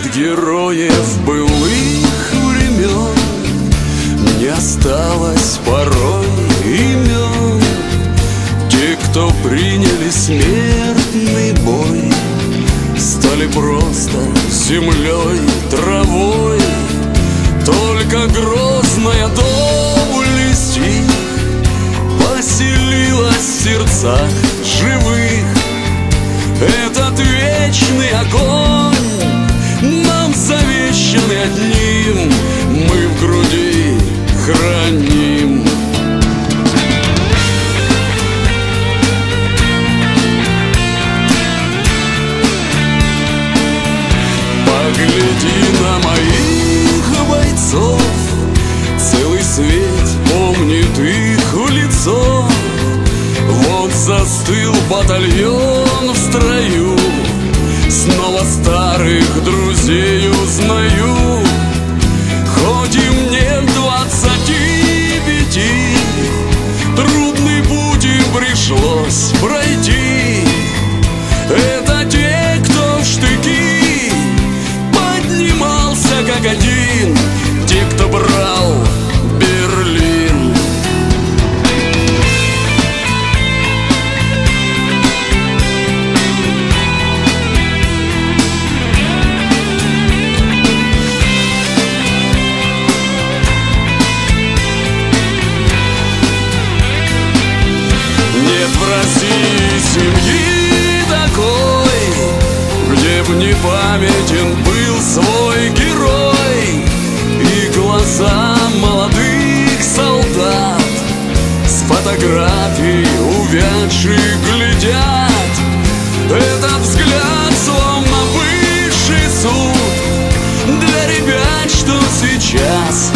от героев былых времен Не осталось порой имен Те, кто приняли смертный бой Стали просто землей, травой. Только грозная доблесть их Поселилась в сердцах живых. Этот вечный огонь Погляди на моих бойцов. Целый свет помнит их лицо. Вот застыл батальон в строю. Снова старых друзей узнаю. Хоть и мне двадцати пяти. Трудный путь им пришлось пройти Один Те, кто брал Берлин. Нет в России семьи такой Где б не памятен был свой фотографий увядших глядят. Этот взгляд словно высший суд. Для ребят, что сейчас